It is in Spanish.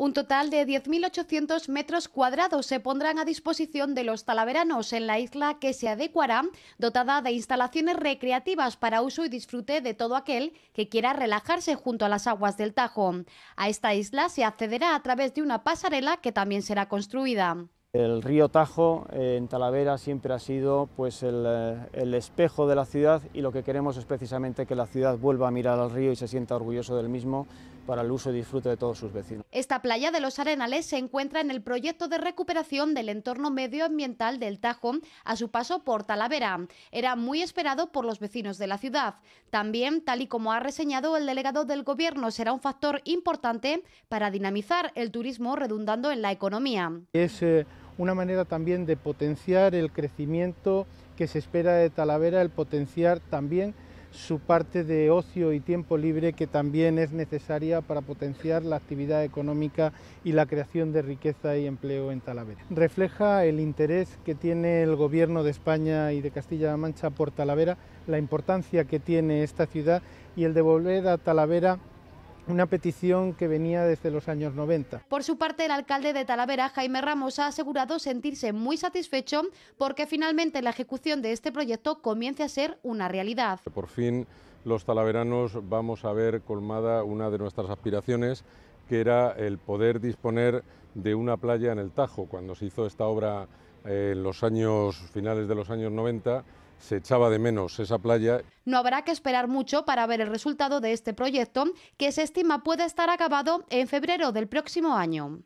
Un total de 10.800 metros cuadrados se pondrán a disposición de los talaveranos en la isla que se adecuará, dotada de instalaciones recreativas para uso y disfrute de todo aquel que quiera relajarse junto a las aguas del Tajo. A esta isla se accederá a través de una pasarela que también será construida. El río Tajo eh, en Talavera siempre ha sido pues, eh, el, espejo de la ciudad y lo que queremos es precisamente que la ciudad vuelva a mirar al río y se sienta orgulloso del mismo para el uso y disfrute de todos sus vecinos. Esta playa de los Arenales se encuentra en el proyecto de recuperación del entorno medioambiental del Tajo a su paso por Talavera. Era muy esperado por los vecinos de la ciudad. También, tal y como ha reseñado el delegado del Gobierno, será un factor importante para dinamizar el turismo redundando en la economía. Es, eh, una manera también de potenciar el crecimiento que se espera de Talavera, el potenciar también su parte de ocio y tiempo libre que también es necesaria para potenciar la actividad económica y la creación de riqueza y empleo en Talavera. Refleja el interés que tiene el Gobierno de España y de Castilla-La Mancha por Talavera, la importancia que tiene esta ciudad y el devolver a Talavera una petición que venía desde los años 90. Por su parte, el alcalde de Talavera, Jaime Ramos, ha asegurado sentirse muy satisfecho porque finalmente la ejecución de este proyecto comience a ser una realidad. Por fin los talaveranos vamos a ver colmada una de nuestras aspiraciones, que era el poder disponer de una playa en el Tajo. Cuando se hizo esta obra eh, en los años finales de los años 90, se echaba de menos esa playa. No habrá que esperar mucho para ver el resultado de este proyecto, que se estima puede estar acabado en febrero del próximo año.